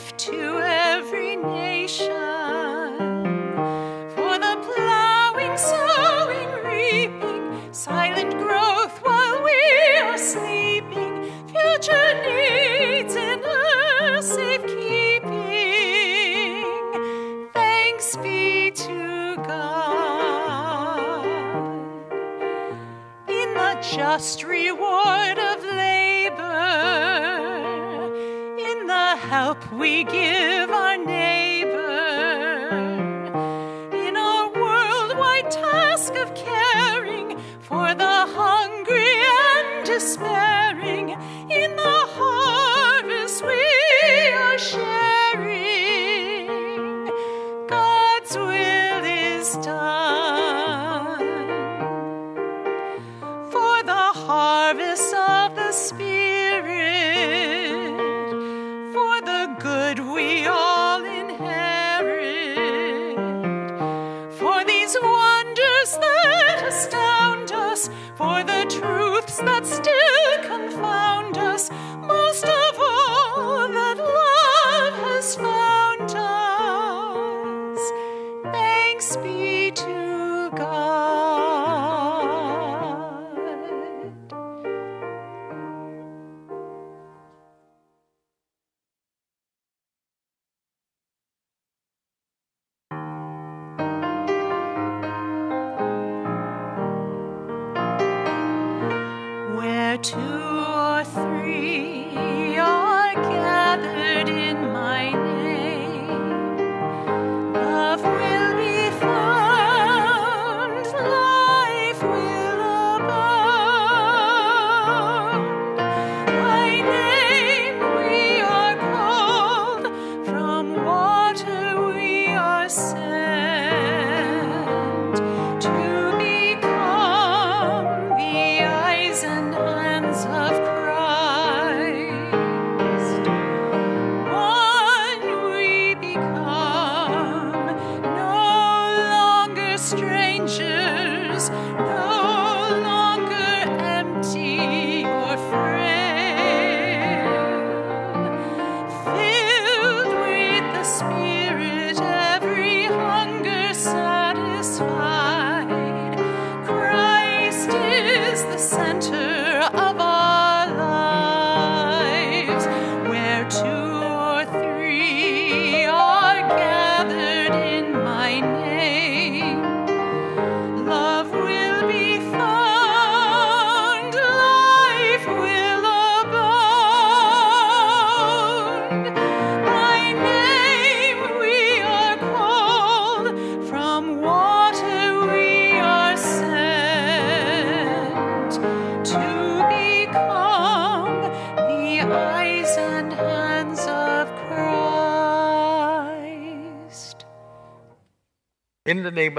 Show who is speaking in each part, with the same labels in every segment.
Speaker 1: gift to every nation. Help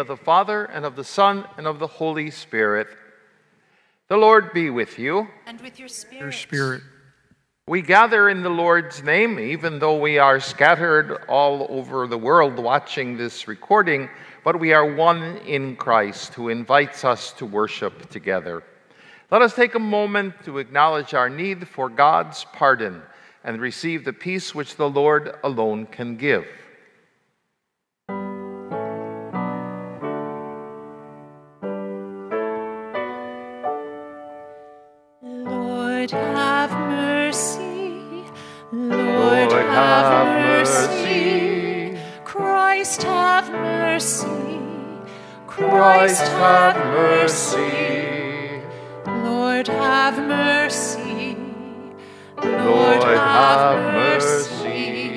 Speaker 1: of the
Speaker 2: Father, and of the Son, and of the Holy Spirit. The Lord be with you.
Speaker 1: And with your spirit.
Speaker 3: Your spirit.
Speaker 2: We gather in the Lord's name, even though we are scattered all over the world watching this recording, but we are one in Christ who invites us to worship together. Let us take a moment to acknowledge our need for God's pardon and receive the peace which the Lord alone can give.
Speaker 1: Lord, have mercy. Lord, have, mercy. Christ, have mercy.
Speaker 2: Christ have mercy.
Speaker 1: Lord, have mercy.
Speaker 2: Lord, have mercy.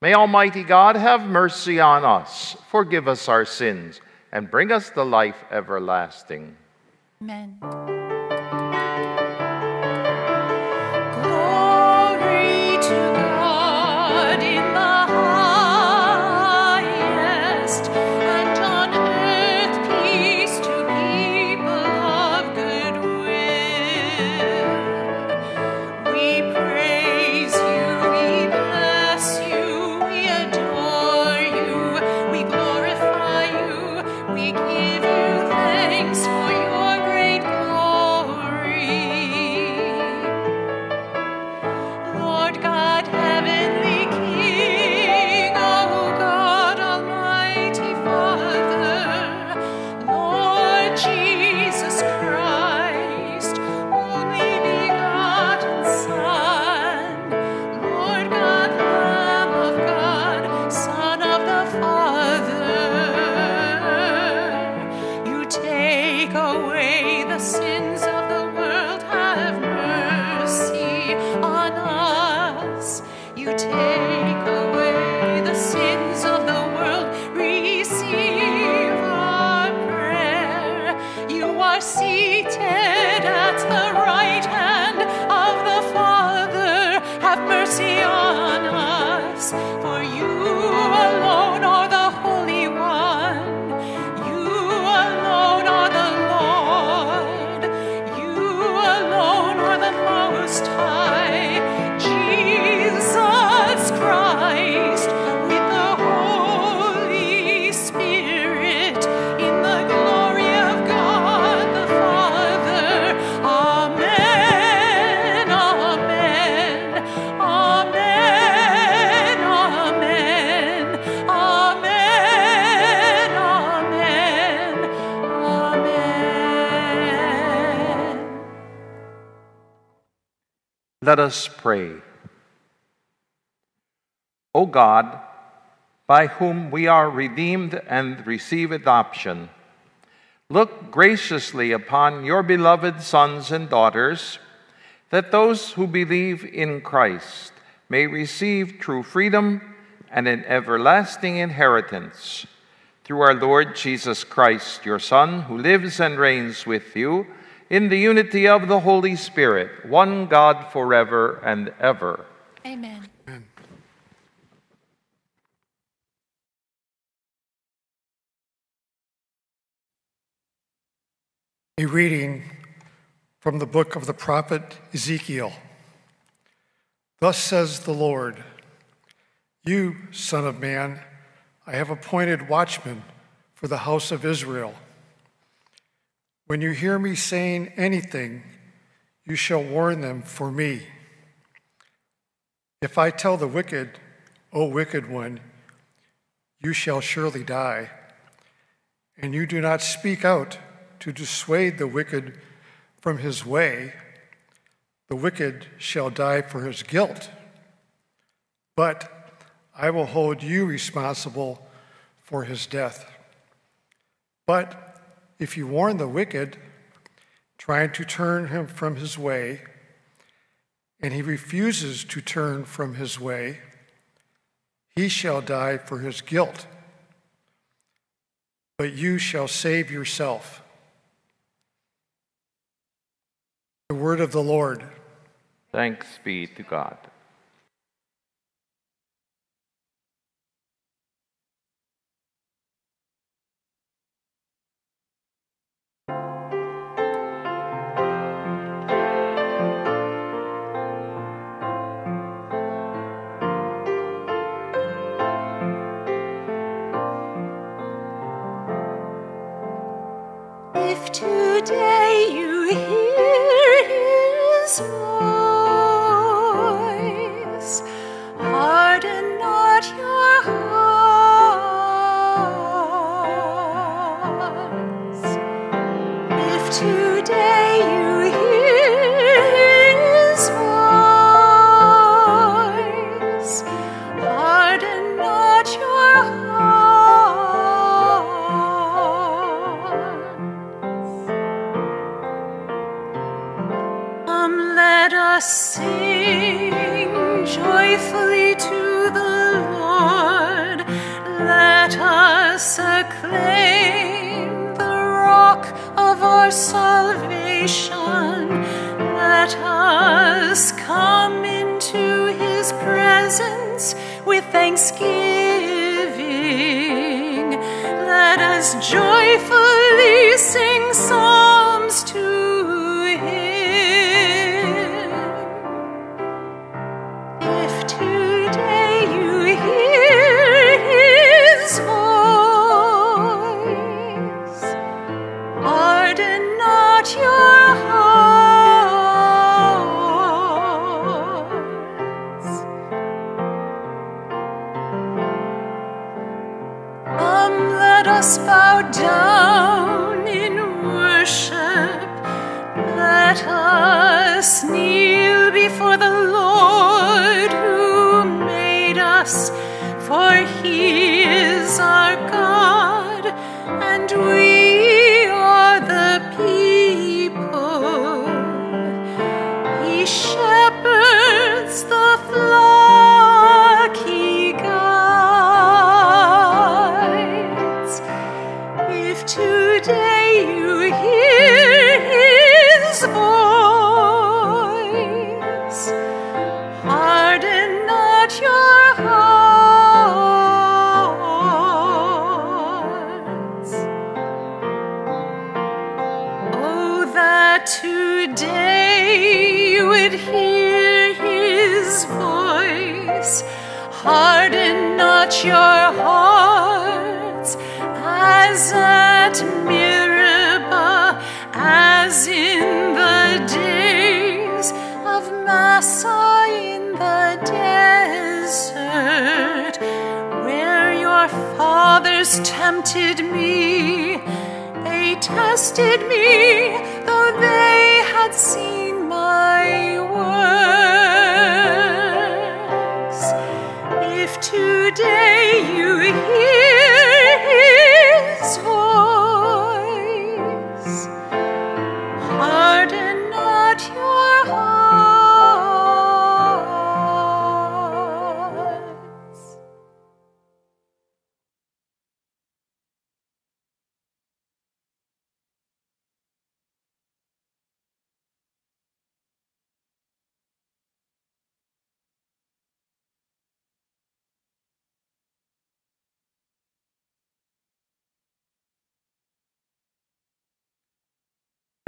Speaker 2: May Almighty God have mercy on us, forgive us our sins, and bring us the life everlasting.
Speaker 1: Amen.
Speaker 2: Let us pray. O God, by whom we are redeemed and receive adoption, look graciously upon your beloved sons and daughters, that those who believe in Christ may receive true freedom and an everlasting inheritance. Through our Lord Jesus Christ, your Son, who lives and reigns with you in the unity of the Holy Spirit, one God forever and ever.
Speaker 1: Amen.
Speaker 3: A reading from the book of the prophet Ezekiel. Thus says the Lord You, Son of Man, I have appointed watchmen for the house of Israel. When you hear me saying anything, you shall warn them for me. If I tell the wicked, O wicked one, you shall surely die, and you do not speak out to dissuade the wicked from his way, the wicked shall die for his guilt. But I will hold you responsible for his death. But if you warn the wicked, trying to turn him from his way, and he refuses to turn from his way, he shall die for his guilt. But you shall save yourself. The word of the Lord.
Speaker 2: Thanks be to God.
Speaker 1: Salvation. Let us come into his presence with thanksgiving. Let us joyfully sing psalms down in worship. Let us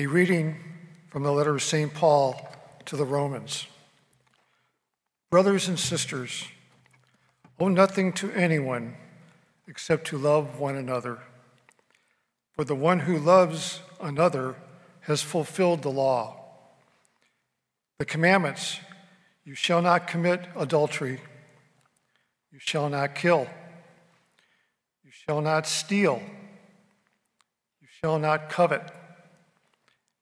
Speaker 3: A reading from the letter of St. Paul to the Romans. Brothers and sisters, owe nothing to anyone except to love one another. For the one who loves another has fulfilled the law. The commandments you shall not commit adultery, you shall not kill, you shall not steal, you shall not covet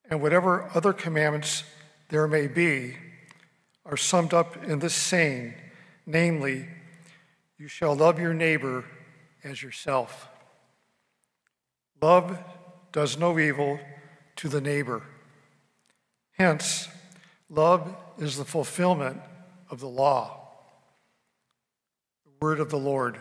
Speaker 3: and whatever other commandments there may be are summed up in this saying, namely, you shall love your neighbor as yourself. Love does no evil to the neighbor. Hence, love is the fulfillment of the law. The word of the Lord.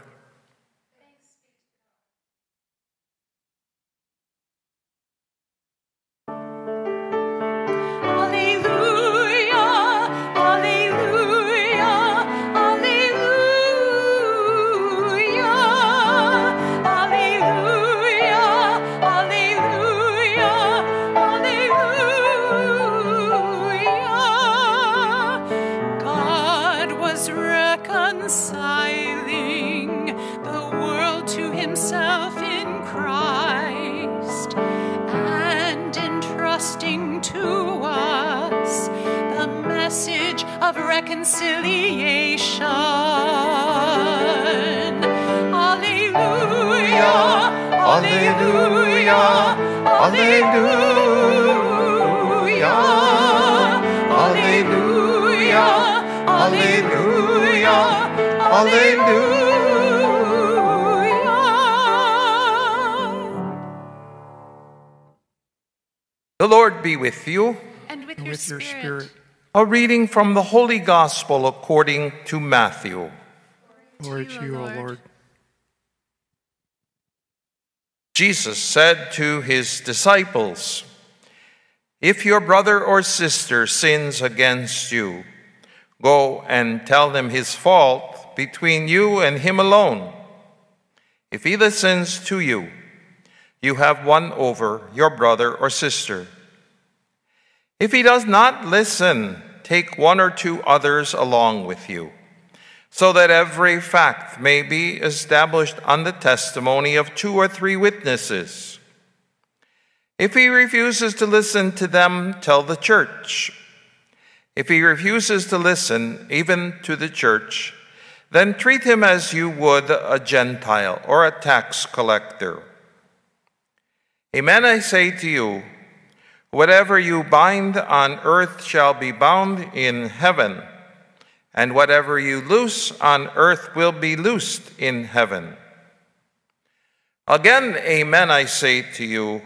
Speaker 1: Himself in Christ and entrusting to us the message of reconciliation. Alleluia, alleluia, alleluia, alleluia, alleluia, alleluia.
Speaker 2: The Lord be with you.
Speaker 1: And with,
Speaker 3: And
Speaker 1: your,
Speaker 3: with your
Speaker 1: spirit.
Speaker 3: spirit,
Speaker 2: A reading from the Holy Gospel according to Matthew.
Speaker 3: glory
Speaker 1: To
Speaker 3: to
Speaker 1: you,
Speaker 3: you,
Speaker 1: O
Speaker 3: O
Speaker 1: Lord.
Speaker 3: Lord.
Speaker 2: Jesus said to his disciples, If your brother or sister sins against you, go and tell them his fault between you and him alone. If he listens to you, you have won over your brother or sister. If he does not listen, take one or two others along with you, so that every fact may be established on the testimony of two or three witnesses. If he refuses to listen to them, tell the church. If he refuses to listen, even to the church, then treat him as you would a Gentile or a tax collector. Amen, I say to you, whatever you bind on earth shall be bound in heaven, and whatever you loose on earth will be loosed in heaven. Again, amen, I say to you,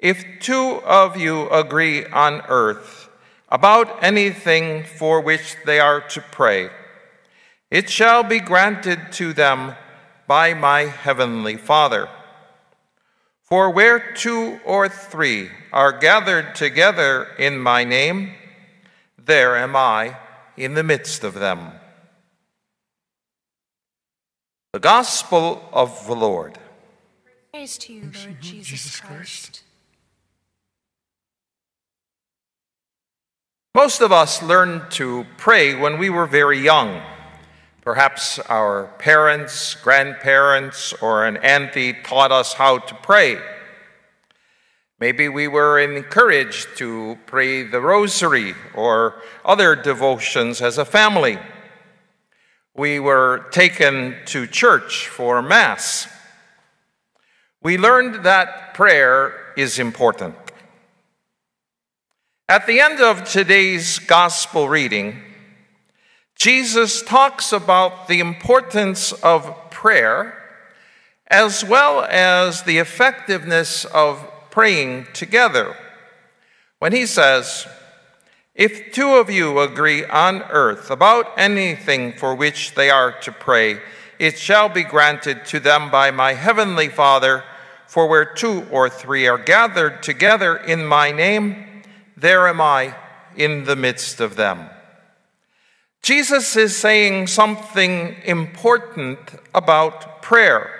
Speaker 2: if two of you agree on earth about anything for which they are to pray, it shall be granted to them by my heavenly Father. For where two or three are gathered together in my name, there am I in the midst of them. The Gospel of the Lord.
Speaker 1: Praise to you, Lord Jesus,
Speaker 3: Jesus
Speaker 1: Christ.
Speaker 3: Christ.
Speaker 2: Most of us learned to pray when we were very young. Perhaps our parents, grandparents, or an auntie taught us how to pray. Maybe we were encouraged to pray the rosary or other devotions as a family. We were taken to church for Mass. We learned that prayer is important. At the end of today's gospel reading, Jesus talks about the importance of prayer as well as the effectiveness of praying together. When he says, If two of you agree on earth about anything for which they are to pray, it shall be granted to them by my heavenly Father. For where two or three are gathered together in my name, there am I in the midst of them. Jesus is saying something important about prayer.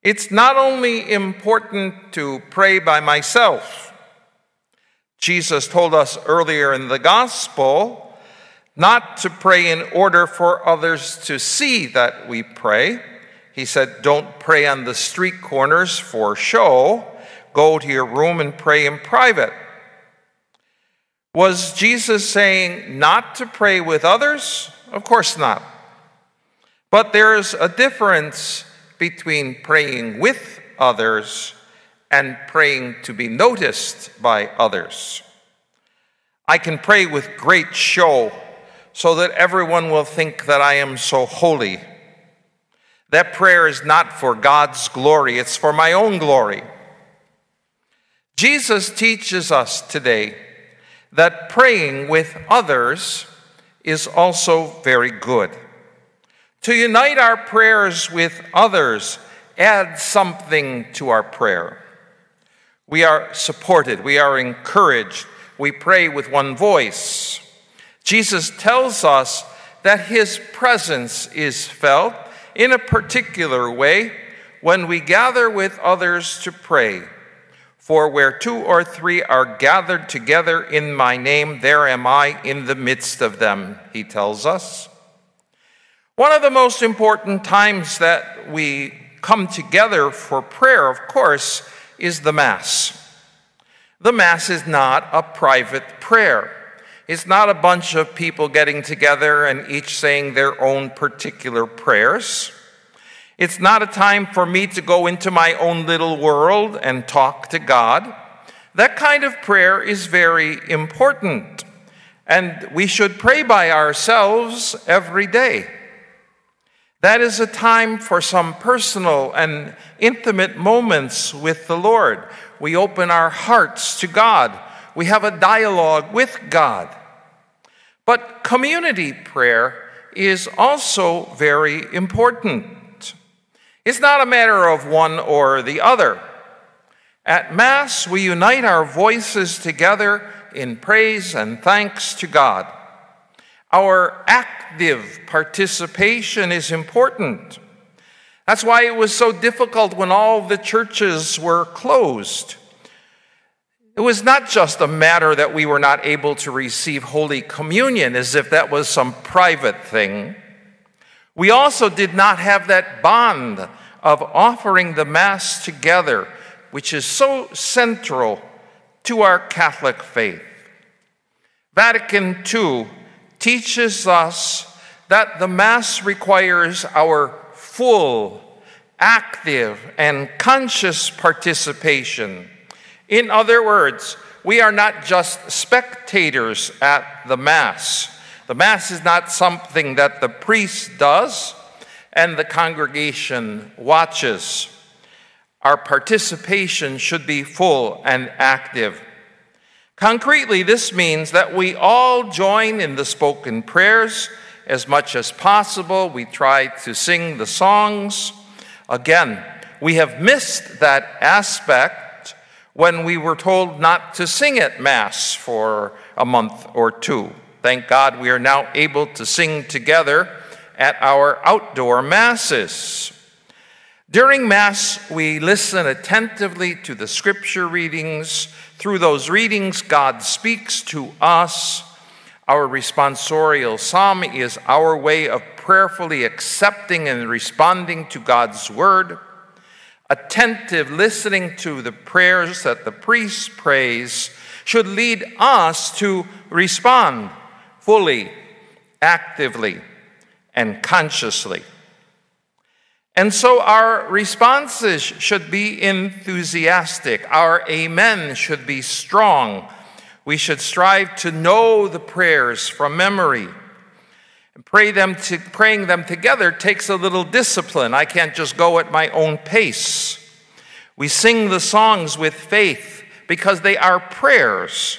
Speaker 2: It's not only important to pray by myself. Jesus told us earlier in the gospel not to pray in order for others to see that we pray. He said, Don't pray on the street corners for show. Go to your room and pray in private. Was Jesus saying not to pray with others? Of course not. But there's a difference between praying with others and praying to be noticed by others. I can pray with great show so that everyone will think that I am so holy. That prayer is not for God's glory, it's for my own glory. Jesus teaches us today that praying with others is also very good. To unite our prayers with others adds something to our prayer. We are supported, we are encouraged, we pray with one voice. Jesus tells us that his presence is felt in a particular way when we gather with others to pray. For where two or three are gathered together in my name, there am I in the midst of them, he tells us. One of the most important times that we come together for prayer, of course, is the Mass. The Mass is not a private prayer. It's not a bunch of people getting together and each saying their own particular prayers. It's not a time for me to go into my own little world and talk to God. That kind of prayer is very important. And we should pray by ourselves every day. That is a time for some personal and intimate moments with the Lord. We open our hearts to God. We have a dialogue with God. But community prayer is also very important. It's not a matter of one or the other. At Mass, we unite our voices together in praise and thanks to God. Our active participation is important. That's why it was so difficult when all the churches were closed. It was not just a matter that we were not able to receive Holy Communion as if that was some private thing. We also did not have that bond of offering the Mass together, which is so central to our Catholic faith. Vatican II teaches us that the Mass requires our full, active, and conscious participation. In other words, we are not just spectators at the Mass. The Mass is not something that the priest does and the congregation watches. Our participation should be full and active. Concretely, this means that we all join in the spoken prayers as much as possible. We try to sing the songs. Again, we have missed that aspect when we were told not to sing at Mass for a month or two. Thank God we are now able to sing together at our outdoor Masses. During Mass, we listen attentively to the scripture readings. Through those readings, God speaks to us. Our responsorial psalm is our way of prayerfully accepting and responding to God's word, attentive listening to the prayers that the priest prays should lead us to respond fully, actively, and consciously. And so our responses should be enthusiastic. Our amen should be strong. We should strive to know the prayers from memory. And pray them to, praying them together takes a little discipline. I can't just go at my own pace. We sing the songs with faith because they are prayers.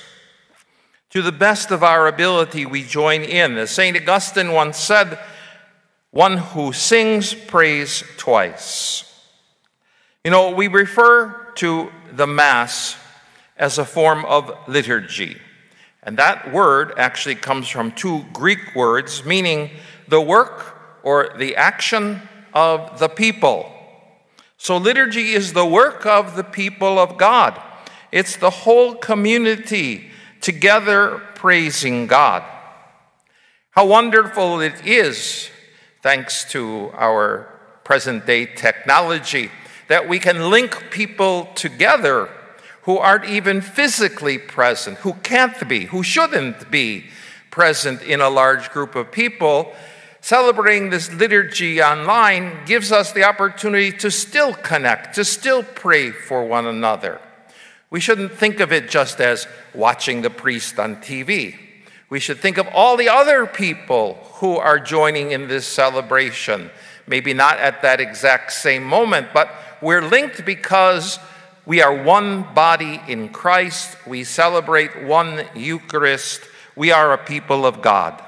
Speaker 2: To the best of our ability, we join in. As St. Augustine once said, one who sings prays twice. You know, we refer to the Mass as a form of liturgy. And that word actually comes from two Greek words meaning the work or the action of the people. So, liturgy is the work of the people of God, it's the whole community together praising God. How wonderful it is thanks to our present day technology, that we can link people together who aren't even physically present, who can't be, who shouldn't be present in a large group of people. Celebrating this liturgy online gives us the opportunity to still connect, to still pray for one another. We shouldn't think of it just as watching the priest on TV. We should think of all the other people who are joining in this celebration. Maybe not at that exact same moment, but we're linked because we are one body in Christ. We celebrate one Eucharist. We are a people of God.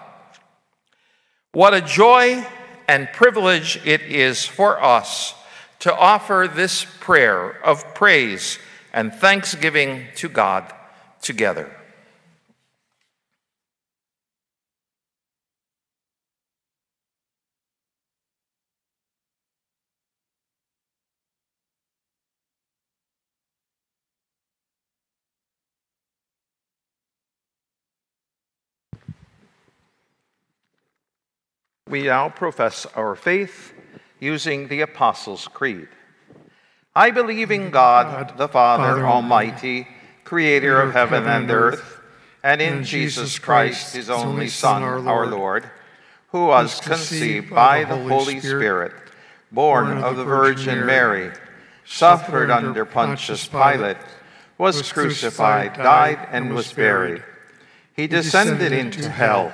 Speaker 2: What a joy and privilege it is for us to offer this prayer of praise and thanksgiving to God together. We now profess our faith using the Apostles' Creed. I believe in God, the Father Almighty, creator of heaven and earth, and in Jesus Christ, his only Son, our Lord, who was conceived by the Holy Spirit, born of the Virgin Mary, suffered under Pontius Pilate, was crucified, died, and was buried. He descended into hell.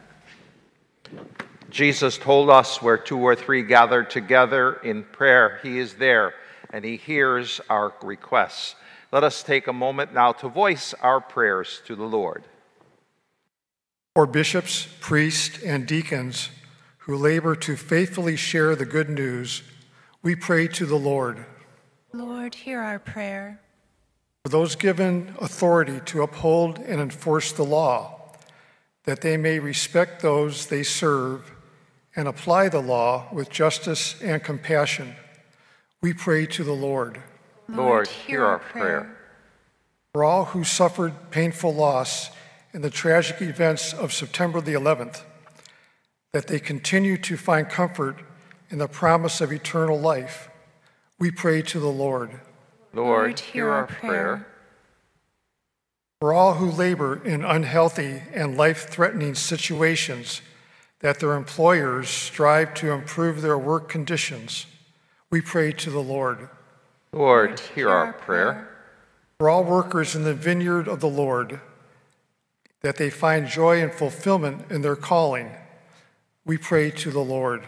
Speaker 2: Jesus told us where two or three gather together in prayer, He is there and He hears our requests. Let us take a moment now to voice our prayers to the Lord.
Speaker 3: For bishops, priests, and deacons who labor to faithfully share the good news, we pray to the Lord.
Speaker 1: Lord, hear our prayer.
Speaker 3: For those given authority to uphold and enforce the law, that they may respect those they serve and apply the law with justice and compassion, we pray to the Lord.
Speaker 2: Lord, hear our prayer.
Speaker 3: For all who suffered painful loss in the tragic events of September the 11th, that they continue to find comfort in the promise of eternal life, we pray to the Lord.
Speaker 2: Lord, hear our prayer.
Speaker 3: For all who labor in unhealthy and life threatening situations, that their employers strive to improve their work conditions, we pray to the Lord.
Speaker 2: Lord, hear our prayer.
Speaker 3: For all workers in the vineyard of the Lord, that they find joy and fulfillment in their calling, we pray to the Lord.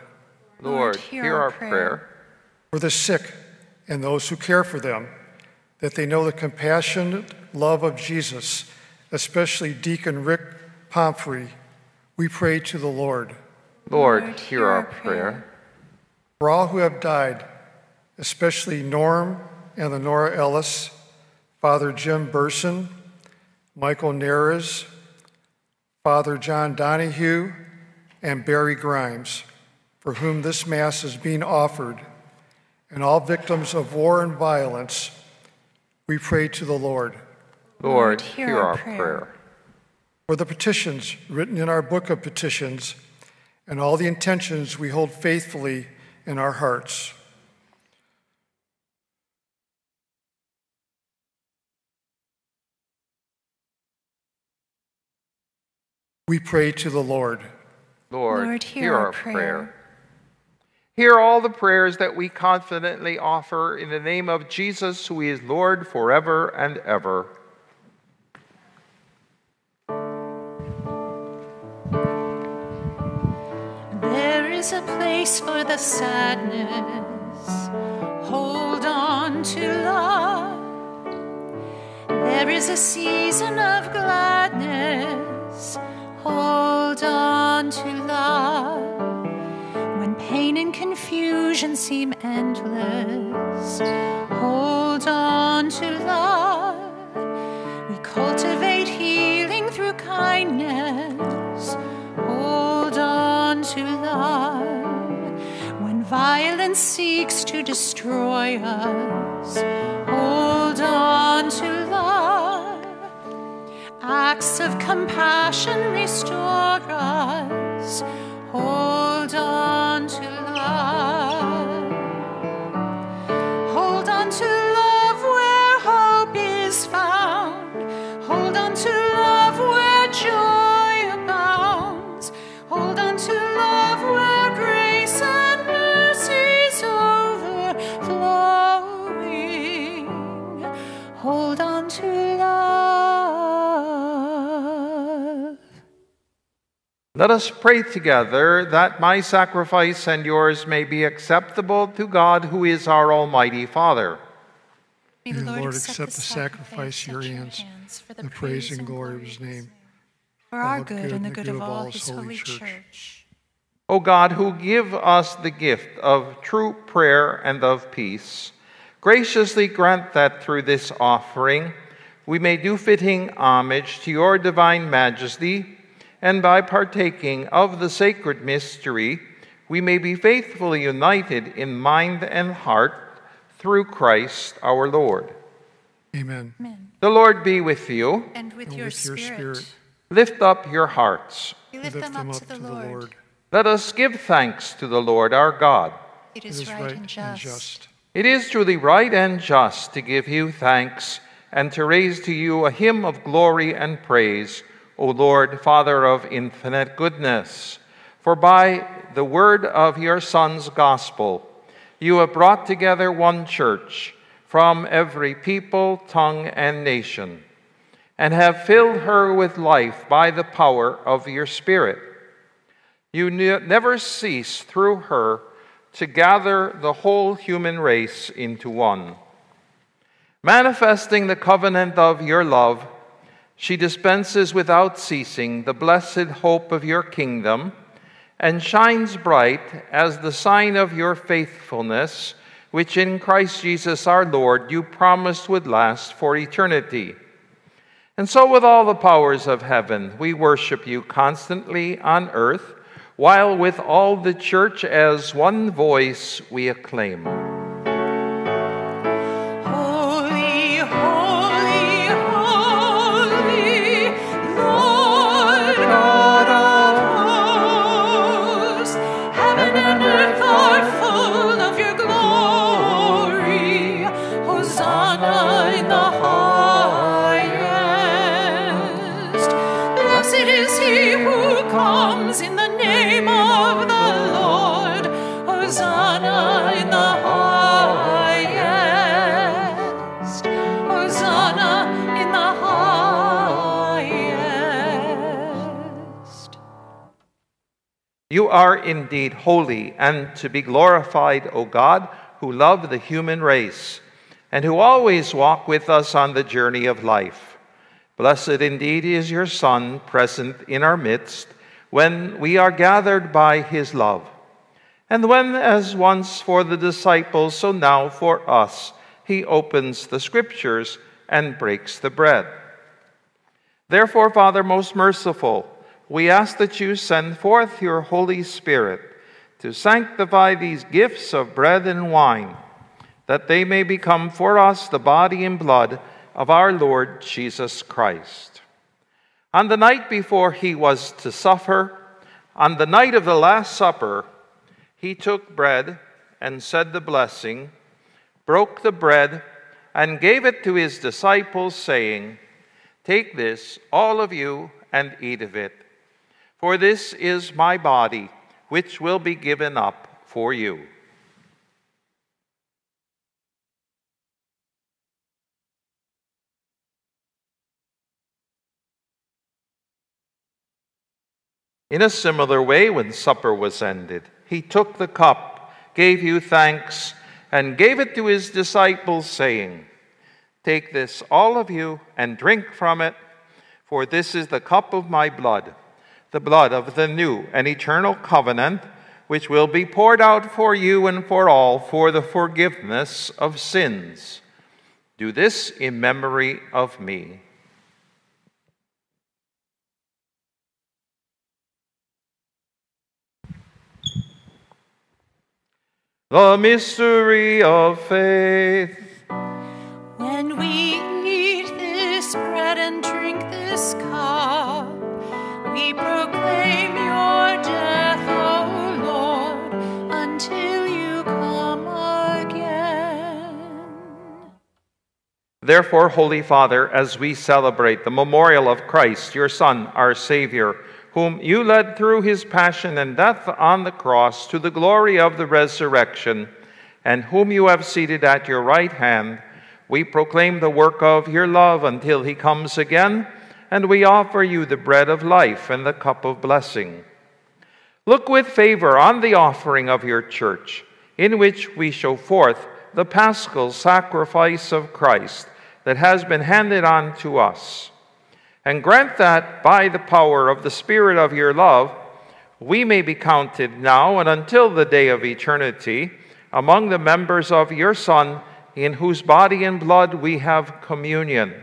Speaker 2: Lord, hear our prayer.
Speaker 3: For the sick and those who care for them, that they know the compassionate love of Jesus, especially Deacon Rick Pomfrey We pray to the Lord.
Speaker 2: Lord,
Speaker 1: Lord,
Speaker 2: hear our prayer.
Speaker 3: For all who have died, especially Norm and Lenora Ellis, Father Jim Burson, Michael Nares, Father John Donahue, and Barry Grimes, for whom this Mass is being offered, and all victims of war and violence, we pray to the Lord.
Speaker 2: Lord, hear our prayer.
Speaker 3: For the petitions written in our book of petitions, and all the intentions we hold faithfully in our hearts. We pray to the Lord.
Speaker 2: Lord,
Speaker 1: Lord, hear
Speaker 2: hear
Speaker 1: our
Speaker 2: our
Speaker 1: prayer.
Speaker 2: prayer. Hear all the prayers that we confidently offer in the name of Jesus, who is Lord forever and ever.
Speaker 1: Is a place for the sadness. Hold on to love. There is a season of gladness. Hold on to love. When pain and confusion seem endless, hold on to love. We cultivate healing through kindness. Destroy us, hold on to love. Acts of compassion restore us.
Speaker 2: Let us pray together that my sacrifice and yours may be acceptable to God, who is our Almighty Father.
Speaker 1: May
Speaker 3: the Lord accept the sacrifice your hands,
Speaker 1: for
Speaker 3: the praise and glory of his name.
Speaker 1: For our good and the good of all his holy church.
Speaker 2: O God, who give us the gift of true prayer and of peace, graciously grant that through this offering we may do fitting homage to your divine majesty, and by partaking of the sacred mystery, we may be faithfully united in mind and heart through Christ our Lord.
Speaker 3: Amen.
Speaker 1: Amen.
Speaker 2: The Lord be with you.
Speaker 1: And with
Speaker 3: And
Speaker 1: your
Speaker 3: with your
Speaker 1: spirit.
Speaker 3: spirit.
Speaker 2: Lift up your hearts.
Speaker 1: We
Speaker 3: We
Speaker 1: lift, them up to the Lord.
Speaker 2: Let us give thanks to the Lord our God.
Speaker 1: It
Speaker 3: It
Speaker 1: is,
Speaker 3: is
Speaker 1: right, and just.
Speaker 2: It is truly right and just to give you thanks and to raise to you a hymn of glory and praise, O Lord, Father of infinite goodness. For by the word of your Son's gospel, you have brought together one church from every people, tongue, and nation, and have filled her with life by the power of your Spirit. You ne- never cease through her to gather the whole human race into one. Manifesting the covenant of your love, she dispenses without ceasing the blessed hope of your kingdom and shines bright as the sign of your faithfulness, which in Christ Jesus our Lord you promised would last for eternity. And so, with all the powers of heaven, we worship you constantly on earth, while with all the church as one voice we acclaim.
Speaker 1: Are
Speaker 2: indeed holy and to be glorified, O God, who love the human race and who always walk with us on the journey of life. Blessed indeed is your Son, present in our midst, when we are gathered by his love. And when, as once for the disciples, so now for us, he opens the scriptures and breaks the bread. Therefore, Father most merciful, we ask that you send forth your Holy Spirit to sanctify these gifts of bread and wine, that they may become for us the body and blood of our Lord Jesus Christ. On the night before he was to suffer, on the night of the Last Supper, he took bread and said the blessing, broke the bread, and gave it to his disciples, saying, Take this, all of you, and eat of it. For this is my body, which will be given up for you. In a similar way, when supper was ended, he took the cup, gave you thanks, and gave it to his disciples, saying, Take this, all of you, and drink from it, for this is the cup of my blood, the blood of the new and eternal covenant, which will be poured out for you and for all for the forgiveness of sins. Do this in memory of me. The mystery of faith.
Speaker 1: When we
Speaker 2: Therefore, Holy Father, as we celebrate the memorial of Christ, your Son, our Savior, whom you led through his passion and death on the cross to the glory of the resurrection, and whom you have seated at your right hand, we proclaim the work of your love until he comes again, and we offer you the bread of life and the cup of blessing. Look with favor on the offering of your church, in which we show forth the paschal sacrifice of Christ that has been handed on to us. And grant that by the power of the Spirit of your love, we may be counted now and until the day of eternity among the members of your Son, in whose body and blood we have communion.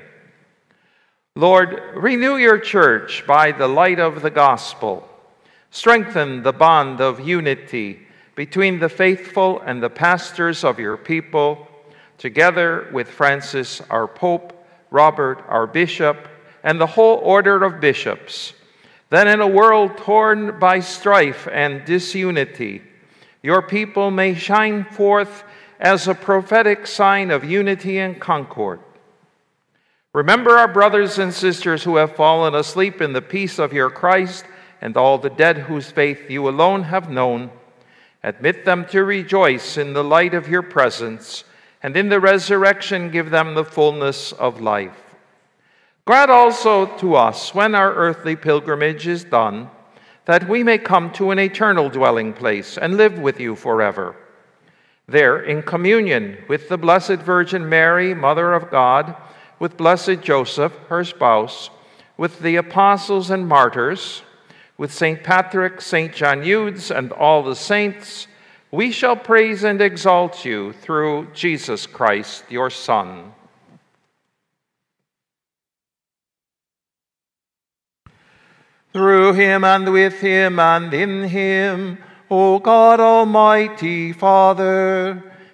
Speaker 2: Lord, renew your church by the light of the gospel. Strengthen the bond of unity between the faithful and the pastors of your people, together with Francis, our Pope, Robert, our Bishop, and the whole order of bishops. Then, in a world torn by strife and disunity, your people may shine forth as a prophetic sign of unity and concord. Remember our brothers and sisters who have fallen asleep in the peace of your Christ, and all the dead whose faith you alone have known. Admit them to rejoice in the light of your presence, and in the resurrection give them the fullness of life. Grant also to us, when our earthly pilgrimage is done, that we may come to an eternal dwelling place and live with you forever. There, in communion with the Blessed Virgin Mary, Mother of God, with Blessed Joseph, her spouse, with the apostles and martyrs, with St. Patrick, St. John Eudes, and all the saints, we shall praise and exalt you through Jesus Christ, your Son. Through him and with him and in him, O God Almighty Father,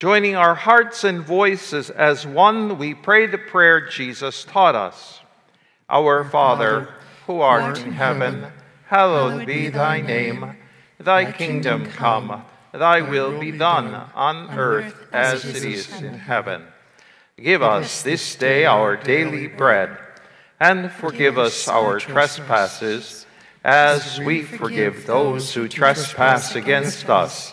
Speaker 2: Joining our hearts and voices as one, we pray the prayer Jesus taught us. Our Father, who art in heaven, hallowed be thy name. Thy kingdom come, thy will be done on earth as it is in heaven. Give us this day our daily bread, and forgive us our trespasses, as we forgive those who trespass against us.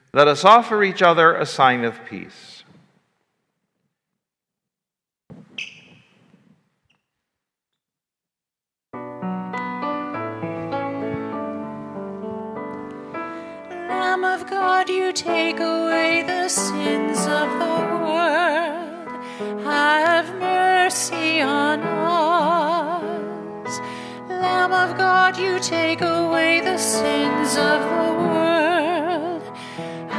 Speaker 2: Let us offer each other a sign of peace.
Speaker 1: Lamb of God, you take away the sins of the world. Have mercy on us. Lamb of God, you take away the sins of the world.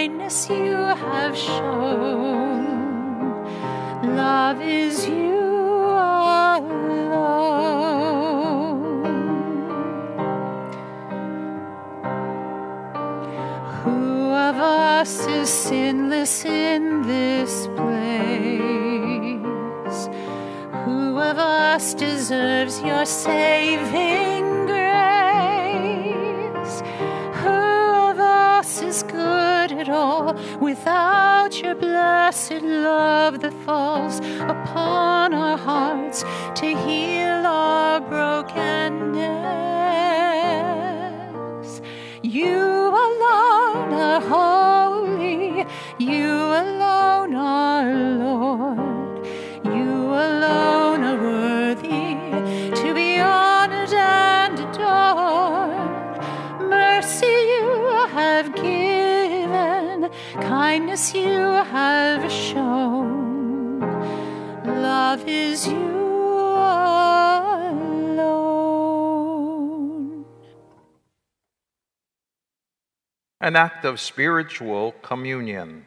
Speaker 1: Kindness you have shown. Love is you sinless in this place? Who of us deserves your saving grace? Who of us is good at all without your blessed love that falls upon our hearts to heal our brokenness? You alone are holy. Are Lord. You alone are worthy to be honored and adored. Mercy you have given, kindness you have shown. Love is you alone.
Speaker 2: An act of spiritual communion.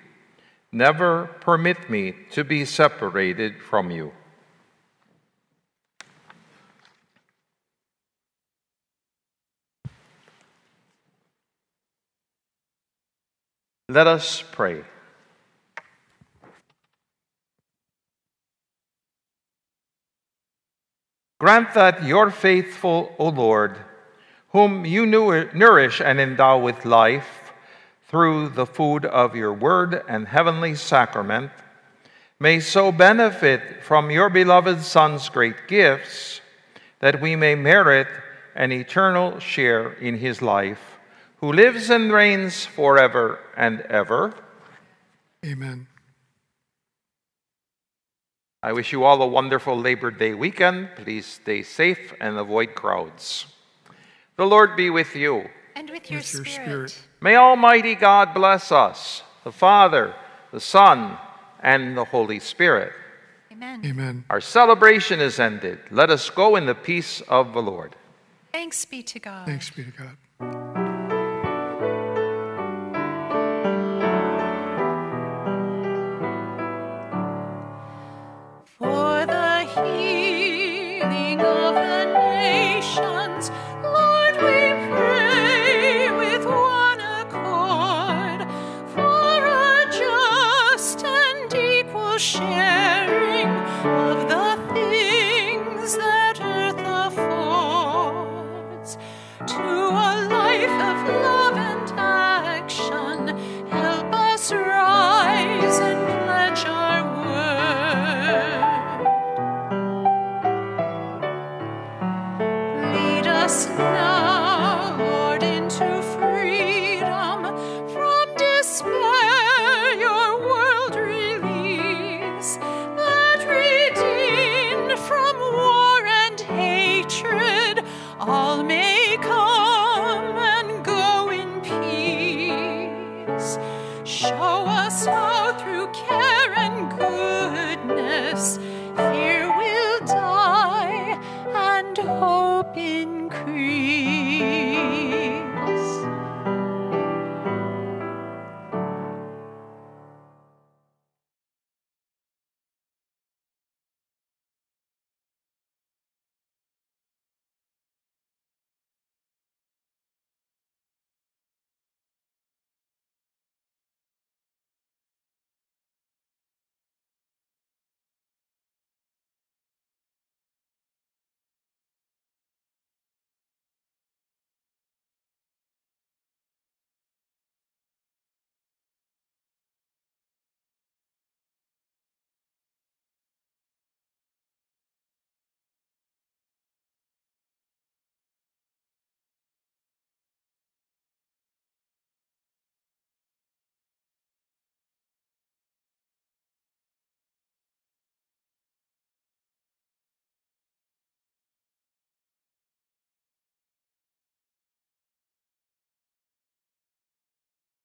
Speaker 2: Never permit me to be separated from you. Let us pray. Grant that your faithful, O Lord, whom you nourish and endow with life through the food of your word and heavenly sacrament, may so benefit from your beloved Son's great gifts that we may merit an eternal share in his life, who lives and reigns forever and ever.
Speaker 3: Amen.
Speaker 2: I wish you all a wonderful Labor Day weekend. Please stay safe and avoid crowds. The Lord be with you.
Speaker 1: And with your,
Speaker 3: With your
Speaker 1: spirit.
Speaker 3: spirit.
Speaker 2: May Almighty God bless us, the Father, the Son, and the Holy Spirit.
Speaker 1: Amen.
Speaker 3: Amen.
Speaker 2: Our celebration is ended. Let us go in the peace of the Lord.
Speaker 1: Thanks be to God.
Speaker 3: Thanks be to God.